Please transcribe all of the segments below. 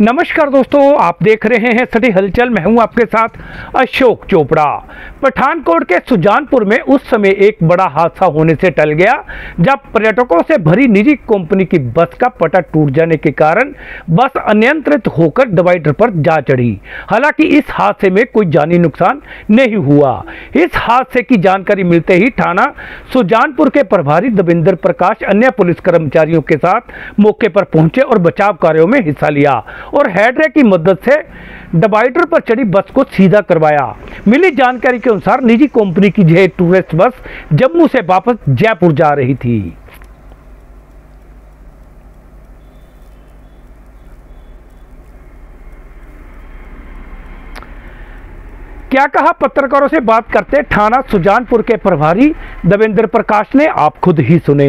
नमस्कार दोस्तों, आप देख रहे हैं सटी हलचल। मैं हूँ आपके साथ अशोक चोपड़ा। पठानकोट के सुजानपुर में उस समय एक बड़ा हादसा होने से टल गया, जब पर्यटकों से भरी निजी कंपनी की बस का पटा टूट जाने के कारण बस अनियंत्रित होकर डिवाइडर पर जा चढ़ी। हालाँकि इस हादसे में कोई जानी नुकसान नहीं हुआ। इस हादसे की जानकारी मिलते ही थाना सुजानपुर के प्रभारी दविंदर प्रकाश अन्य पुलिस कर्मचारियों के साथ मौके पर पहुँचे और बचाव कार्यों में हिस्सा लिया। और हेडरे की मदद से डिवाइडर पर चढ़ी बस को सीधा करवाया। मिली जानकारी के अनुसार निजी कंपनी की यह टूरिस्ट बस जम्मू से वापस जयपुर जा रही थी। क्या कहा पत्रकारों से बात करते थाना सुजानपुर के प्रभारी देवेंद्र प्रकाश ने? आप खुद ही सुने।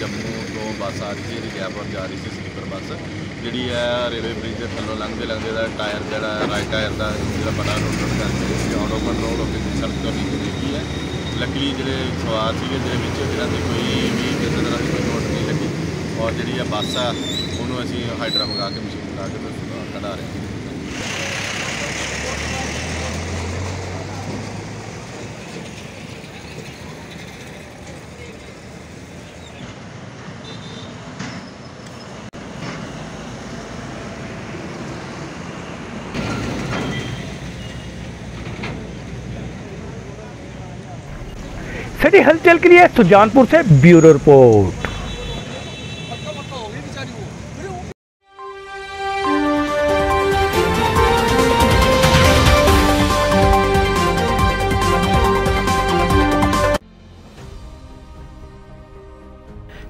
ਜੰਮੂ ਤੋਂ ਬੱਸ ਆ ਰਹੀ ਸੀ ਜਿਹੜੀ ਜੈਪੁਰ ਜਾ ਰਹੀ ਸੀ ਸਲੀਪਰ ਬੱਸ, ਜਿਹੜੀ ਹੈ ਰੇਲਵੇ ਬ੍ਰਿਜ ਦੇ ਥੱਲੋਂ ਲੰਘਦੇ ਲੰਘਦੇ ਦਾ ਟਾਇਰ ਜਿਹੜਾ ਰਾਈਟ ਟਾਇਰ ਦਾ ਜਿਹੜਾ ਬੜਾ ਰੋਡ ਰੋਡ ਕਰਕੇ ਸੀ ਆਨ ਓਪਨ ਰੋਡ ਹੋ ਕੇ ਸੜਕ ਤੋਂ ਨੀਚੇ ਦੇਖੀ ਹੈ। ਲੱਕੜੀ ਜਿਹੜੇ ਸਵਾਰ ਸੀਗੇ ਜਿਹਦੇ ਵਿੱਚ ਇਹਨਾਂ ਦੇ ਕੋਈ ਵੀ ਕਿਸੇ ਤਰ੍ਹਾਂ ਦੀ ਕੋਈ ਨੋਟ ਨਹੀਂ ਲੱਗੀ, ਔਰ ਜਿਹੜੀ ਆ ਬੱਸ ਆ, ਉਹਨੂੰ ਅਸੀਂ ਹਾਈਡਰਾ ਮੰਗਾ ਕੇ ਮਸ਼ੀਨ ਲਾ ਕੇ ਤੇ ਕਢਾ ਰਹੇ ਹਾਂ। सिटी हलचल के लिए सुजानपुर से bureau report.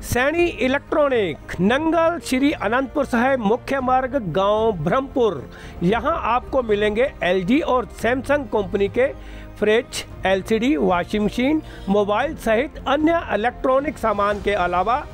Saini electronic, Nangal Shri Anandpur Sahib, मुख्य मार्ग, गाँव ब्रह्मपुर। यहाँ आपको मिलेंगे एलजी और सैमसंग कंपनी के fridge, LCD, washing machine, mobile सहित अन्य इलेक्ट्रॉनिक सामान के अलावा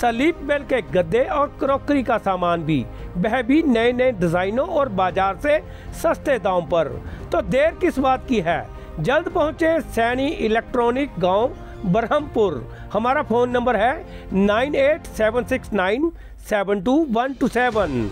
सलीप बेल के गद्दे और क्रॉकरी का सामान भी। वह भी नए नए डिज़ाइनों और बाज़ार से सस्ते दाम पर। तो देर किस बात की है? जल्द पहुँचे सैनी इलेक्ट्रॉनिक गाँव, बरहमपुर। हमारा फ़ोन नंबर है nine eight seven six nine seven two one two seven.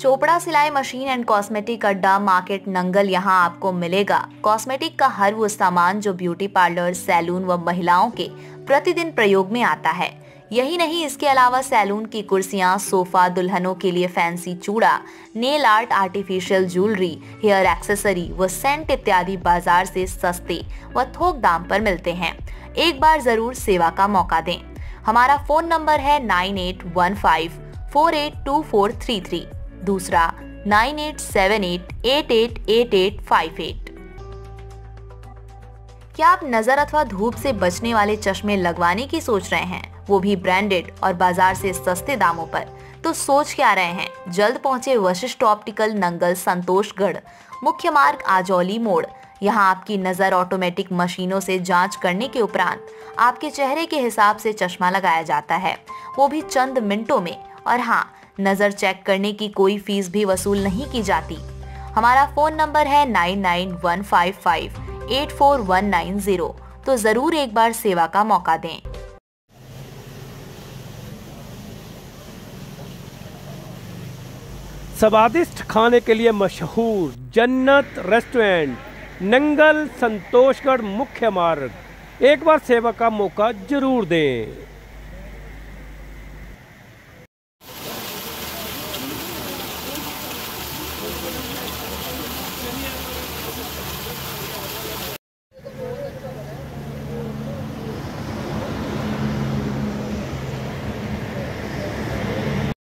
Chopra सिलाई मशीन एंड कॉस्मेटिक अड्डा मार्केट नंगल यहाँ आपको मिलेगा। कॉस्मेटिक का हर वो सामान जो ब्यूटी पार्लर, सैलून व महिलाओं के प्रतिदिन प्रयोग में आता है। यही नहीं, इसके अलावा सैलून की कुर्सियाँ, सोफा, दुल्हनों के लिए फैंसी चूड़ा, nail art, artificial jewellery, hair accessory व सेंट इत्यादि बाज़ार से सस्ते व थोक दाम पर मिलते हैं। एक बार ज़रूर सेवा का मौका दें। हमारा फ़ोन नंबर है nine eight one five four eight two four three three. दूसरा nine eight seven eight eight eight eight eight, five eight. क्या आप नज़र अथवा धूप से बचने वाले चश्मे लगवाने की सोच रहे हैं? वो भी ब्रांडेड और बाज़ार से सस्ते दामों पर। तो सोच क्या रहे हैं? जल्द पहुँचे वशिष्ठ ऑप्टिकल नंगल संतोषगढ़, मुख्य मार्ग आजौली मोड़। यहाँ आपकी नज़र ऑटोमेटिक मशीनों से जाँच करने के उपरांत आपके चेहरे के हिसाब से चश्मा लगाया जाता है। वो भी चंद मिनटों में। और हाँ नज़र चेक करने की कोई फ़ीस भी वसूल नहीं की जाती। हमारा फ़ोन नंबर है nine nine one five five eight four one nine zero तो ज़रूर एक बार सेवा का मौका दें। स्वादिष्ट खाने के लिए मशहूर जन्नत रेस्टोरेंट, नंगल संतोषगढ़ मुख्य मार्ग। एक बार सेवा का मौका ज़रूर दें।